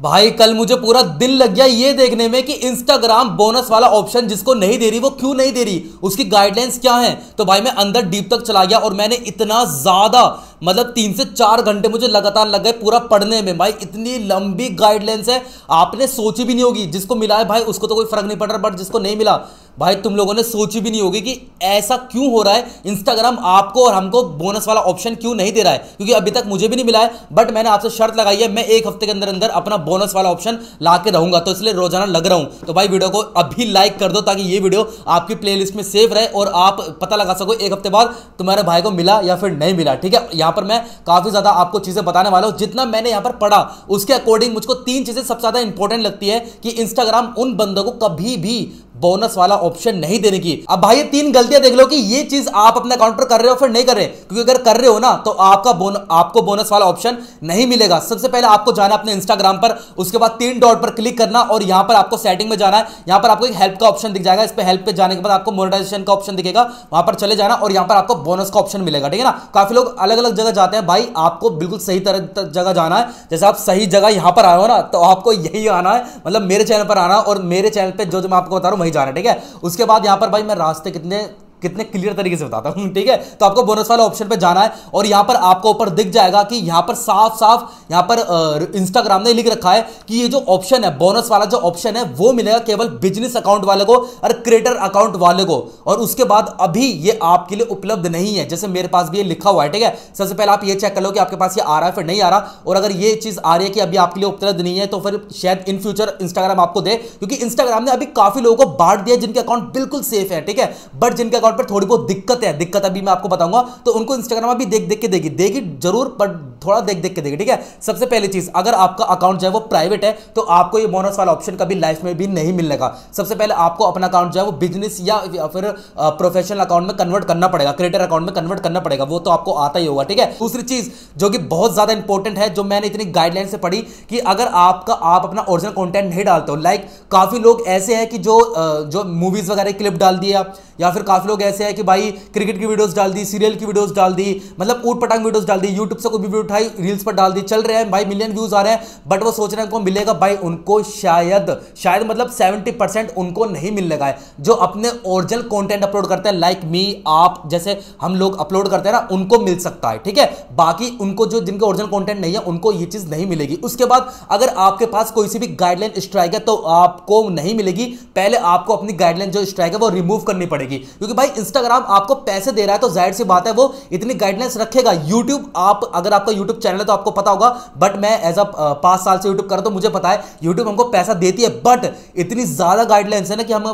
भाई, कल मुझे पूरा दिल लग गया ये देखने में कि इंस्टाग्राम बोनस वाला ऑप्शन जिसको नहीं दे रही, वो क्यों नहीं दे रही? उसकी गाइडलाइंस क्या है? तो भाई, मैं अंदर डीप तक चला गया और मैंने इतना ज़्यादा मतलब तीन से चार घंटे मुझे लगातार लग गए पूरा पढ़ने में। भाई, इतनी लंबी गाइडलाइंस है, आपने सोची भी नहीं होगी। जिसको मिला है भाई, उसको तो कोई फ़र्क नहीं पड़ रहा बट जिसको नहीं मिला भाई, तुम लोगों ने सोची भी नहीं होगी कि ऐसा क्यों हो रहा है? इंस्टाग्राम आपको और हमको बोनस वाला ऑप्शन क्यों नहीं दे रहा है? क्योंकि अभी तक मुझे भी नहीं मिला है बट मैंने आपसे शर्त लगाई है, मैं एक हफ़्ते के अंदर अंदर अपना बोनस वाला ऑप्शन ला के रहूँगा तो इसलिए रोज़ाना लग रहा हूँ। तो भाई वीडियो को अभी लाइक कर दो ताकि ये वीडियो आपकी प्लेलिस्ट में सेव रहे और आप पता लगा सको एक हफ़्ते बाद तुम्हारे भाई को मिला या फिर नहीं मिला, ठीक है? यहाँ पर मैं काफ़ी ज़्यादा आपको चीज़ें बताने वाला हूँ। जितना मैंने यहाँ पर पढ़ा, उसके अकॉर्डिंग मुझको तीन चीज़ें सबसे ज़्यादा इंपॉर्टेंट लगती है कि इंस्टाग्राम उन बंदों को कभी भी बोनस वाला ऑप्शन नहीं देने की। अब भाई तीन गलतियाँ देख लो कि ये चीज़ आप अपने अकाउंट पर कर रहे हो फिर नहीं कर रहे। क्योंकि अगर कर रहे हो ना तो आपका बोन, आपको बोनस वाला ऑप्शन नहीं मिलेगा। सबसे पहले आपको जाना अपने इंस्टाग्राम पर, उसके बाद तीन डॉट पर क्लिक करना और यहाँ पर आपको सेटिंग में जाना है। यहाँ पर आपको एक हेल्प का ऑप्शन दिख जाएगा। इस पर हेल्प पे जाने के बाद आपको मोनेटाइजेशन का ऑप्शन दिखेगा। वहाँ पर चले जाना और यहाँ पर आपको बोनस का ऑप्शन मिलेगा, ठीक है ना? काफ़ी लोग अलग अलग जगह जाते हैं। भाई, आपको बिल्कुल सही तरह जगह जाना है। जैसे आप सही जगह यहाँ पर आए हो ना तो आपको यही आना है। मतलब मेरे चैनल पर आना और मेरे चैनल पर जो मैं आपको बता रहा हूँ वही जाना ठीक है? उसके बाद यहाँ पर भाई मैं रास्ते कितने कितने क्लियर तरीके से बताता हूँ, ठीक है? तो आपको बोनस वाला ऑप्शन पे जाना है और यहाँ पर आपको ऊपर दिख जाएगा कि यहाँ पर साफ़ साफ़ यहाँ पर इंस्टाग्राम ने लिख रखा है कि ये जो ऑप्शन है बोनस वाला जो ऑप्शन है, वो मिलेगा केवल बिज़नेस अकाउंट वाले को और क्रिएटर अकाउंट वाले को। और उसके बाद अभी ये आपके लिए उपलब्ध नहीं है, जैसे मेरे पास भी ये लिखा हुआ है, ठीक है? सबसे पहले आप ये चेक कर लो कि आपके पास ये आ रहा है, फिर नहीं आ रहा। और अगर ये चीज़ आ रही है कि अभी आपके लिए उपलब्ध नहीं है तो फिर शायद इन फ्यूचर इंस्टाग्राम आपको दे, क्योंकि इंस्टाग्राम ने अभी काफ़ी लोगों को बांट दिया जिनके अकाउंट बिल्कुल सेफ़ है, ठीक है? बट जिनके अकाउंट पर थोड़ी बहुत दिक्कत है। दिक्कत अभी मैं आपको बताऊँगा। तो उनको इंस्टाग्राम अभी देख देख के देगी देगी ज़रूर, पर थोड़ा देख देख के देखिए, ठीक है? सबसे पहली चीज़, अगर आपका अकाउंट जो है वो प्राइवेट है तो आपको ये बोनस वाला ऑप्शन कभी लाइफ में भी नहीं मिलने का। सबसे पहले आपको अपना अकाउंट जो है वो बिज़नेस या फिर प्रोफेशनल अकाउंट में कन्वर्ट करना पड़ेगा क्रिएटर अकाउंट में कन्वर्ट करना पड़ेगा, वो तो आपको आता ही होगा, ठीक है? दूसरी चीज़, जो कि बहुत ज़्यादा इंपॉर्टेंट है, जो मैंने इतनी गाइडलाइन से पढ़ी, कि अगर आपका, आप अपना ओरिजिनल कंटेंट नहीं डालते हो लाइक काफ़ी लोग ऐसे हैं कि जो जो मूवीज़ वगैरह क्लिप डाल दिया या फिर काफ़ी लोग ऐसे हैं कि भाई क्रिकेट की वीडियोस डाल दी सीरियल की वीडियोस डाल दी मतलब ऊट पटांग वीडियोस डाल दी यूट्यूब से कोई भी वीडियो उठाई रील्स पर डाल दी, चल रहे हैं, भाई मिलियन व्यूज़ आ रहे हैं बट वो सोच रहे हैं उनको मिलेगा, भाई उनको शायद शायद मतलब सेवेंटी परसेंट उनको नहीं मिलने का है। जो अपने ओरिजिनल कॉन्टेंट अपलोड करते हैं लाइक मी आप, जैसे हम लोग अपलोड करते हैं ना, उनको मिल सकता है, ठीक है? बाकी उनको जो, जिनके ओरिजिनल कॉन्टेंट नहीं है, उनको ये चीज़ नहीं मिलेगी। उसके बाद अगर आपके पास कोई सी भी गाइडलाइन स्ट्राइक है तो आपको नहीं मिलेगी। पहले आपको अपनी गाइडलाइन जो स्ट्राइक है, वो रिमूव करनी पड़ेगी। क्योंकि भाई इंस्टाग्राम आपको पैसे दे रहा है तो ज़ाहिर सी बात है वो इतनी गाइडलाइंस रखेगा। यूट्यूब आप, अगर आपका यूट्यूब चैनल है तो आपको पता होगा बट मैं एज अ, पाँच साल से यूट्यूब कर तो मुझे पता है यूट्यूब हमको पैसा देती है बट इतनी ज़्यादा गाइडलाइंस है ना कि हम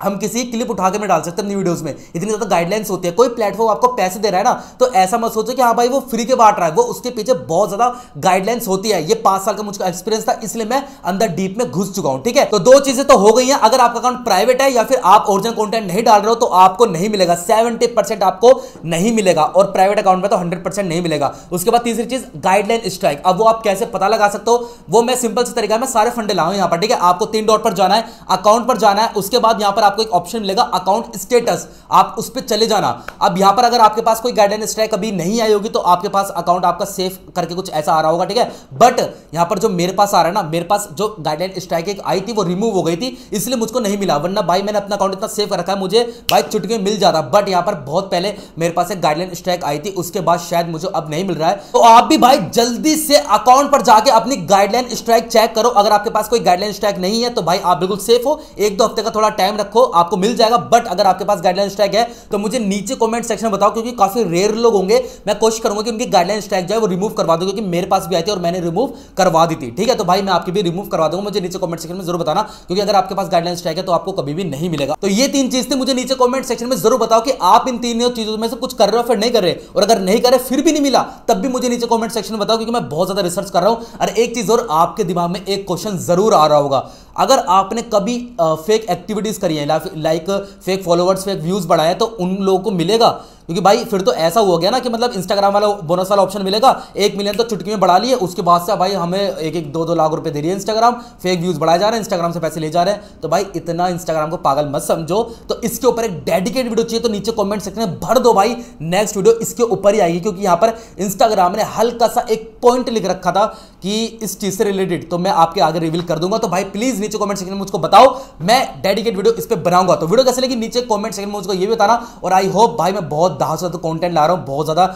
हम किसी क्लिप उठा के में डाल सकते हैं अपनी वीडियोस में। इतनी ज़्यादा गाइडलाइंस होती है। कोई प्लेटफॉर्म आपको पैसे दे रहा है ना तो ऐसा मत सोचो कि हाँ भाई वो फ्री के बांट रहा है। वो उसके पीछे बहुत ज़्यादा गाइडलाइंस होती है। ये पाँच साल का मुझे एक्सपीरियंस था, इसलिए मैं अंदर डीप में घुस चुका हूँ, ठीक है? तो दो चीज़ें तो हो गई हैं। अगर आपका अकाउंट प्राइवेट है या फिर आप ओरिजिनल कॉन्टेंट नहीं डाल रहे हो तो आपको नहीं मिलेगा। सेवेंटी आपको नहीं मिलेगा और प्राइवेट अकाउंट में तो हंड्रेड नहीं मिलेगा। उसके बाद तीसरी चीज़ गाइडलाइन स्ट्राइक अब वो आप कैसे पता लगा सकते हो? वो मैं सिंपल से तरीका में सारे फंडे लाऊं यहाँ पर, ठीक है? आपको तीन डॉट पर जाना है अकाउंट पर जाना है, उसके बाद यहाँ पर आपको एक ऑप्शन मिलेगा अकाउंट स्टेटस आप उस पर चले जाना। अब यहाँ पर अगर आपके पास कोई गाइडलाइन स्ट्राइक अभी नहीं आई होगी तो आपके पास अकाउंट आपका सेफ़ करके कुछ ऐसा आ रहा होगा, ठीक है? बट यहाँ पर जो मेरे पास आ रहा है ना, मेरे पास जो गाइडलाइन स्ट्राइक एक आई थी, वो रिमूव हो गई थी, इसलिए मुझको नहीं मिला। वरना भाई मैंने अपना अकाउंट इतना कर रखा है, मुझे भाई चुटकी मिल जाता। बट यहाँ पर बहुत पहले मेरे पास एक गाइडलाइन स्ट्राइक आई थी, उसके बाद शायद मुझे अब नहीं मिल रहा है। तो आप भी भाई जल्दी से अकाउंट पर जाके अपनी गाइडलाइन स्ट्राइक चेक करो। अगर आपके पास कोई गाइडलाइन स्ट्राइक नहीं है तो भाई आप बिल्कुल सेफ़ हो। एक दो हफ़्ते का थोड़ा टाइम रखो। आपको मिल जाएगा बट अगर आपके पास गाइडलाइन स्ट्राइक है तो मुझे नीचे कमेंट सेक्शन में बताओ, क्योंकि काफ़ी रेयर लोग होंगे। मैं कोशिश करूँगा कि उनकी गाइडलाइन स्ट्राइक जो है वो रिमूव करवा दूँ, क्योंकि मेरे पास भी आई थी और मैंने रिमूव करवा दी थी। ठीक है तो भाई मैं आपकी भी रिमूव करवा दूँगा। मुझे नीचे कमेंट सेक्शन में ज़रूर बताना, क्योंकि अगर आपके पास गाइडलाइन स्ट्राइक है तो आपको कभी भी नहीं मिलेगा। तो ये तीन चीज़ थी, मुझे नीचे कमेंट सेक्शन में ज़रूर बताओ कि आप इन तीनों चीज़ों में से कुछ कर रहे हो, फिर नहीं कर रहे, और अगर नहीं कर, फिर भी नहीं मिला, तब भी मुझे नीचे कमेंट सेक्शन में बताओ, क्योंकि मैं बहुत ज़्यादा रिसर्च कर रहा हूँ। और एक चीज़ और आपके दिमाग में एक क्वेश्चन ज़रूर आ रहा होगा। अगर आपने कभी फेक एक्टिविटीज़ करी है like fake followers fake views बढ़ाए तो उन लोगों को मिलेगा। क्योंकि भाई, फिर तो ऐसा हो गया ना कि मतलब इंस्टाग्राम वाला बोनस वाला ऑप्शन मिलेगा, एक मिलियन तो चुटकी में बढ़ा लिए, उसके बाद से भाई हमें एक एक दो दो लाख रुपए दे रही है इंस्टाग्राम फेक व्यूज़ बढ़ाए जा रहे हैं इंस्टाग्राम से पैसे ले जा रहे हैं। तो भाई, इतना इंस्टाग्राम को पागल मत समझो। तो इसके ऊपर एक डेडिकेट वीडियो चाहिए तो नीचे कॉमेंट सेक्शन में भर दो भाई नेक्स्ट वीडियो इसके ऊपर ही आएगी, क्योंकि यहाँ पर इंस्टाग्राम ने हल्का सा एक पॉइंट लिख रखा था कि इस चीज़ से रिलेटेड तो मैं आपके आगे रिवील कर दूँगा। तो भाई प्लीज़ नीचे कमेंट सेक्शन में मुझको बताओ, मैं डेडिकेट वीडियो इस पर बनाऊँगा। तो वीडियो कैसे लगी? नीचे कमेंट सेक्शन में मुझको ये बताना, और आई होप भाई मैं बहुत दाह से कंटेंट ला रहा हूँ, बहुत ज़्यादा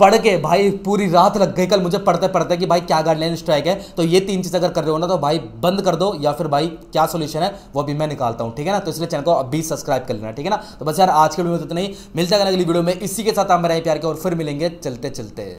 पढ़ के। भाई, पूरी रात लग गई कल मुझे पढ़ते पढ़ते कि भाई क्या गाइडलाइन स्ट्राइक है। तो ये तीन चीज़ अगर कर रहे हो ना तो भाई बंद कर दो या फिर भाई क्या सोल्यूशन है, वो भी मैं निकालता हूँ, ठीक है ना? तो इसलिए चैनल को अभी सब्सक्राइब कर लेना, ठीक है ना? तो बस यार, आज के वीडियो में तो इतना ही। मिलता है अगली वीडियो में। इसी के साथ आप मेरा प्यार के, और फिर मिलेंगे चलते चलते।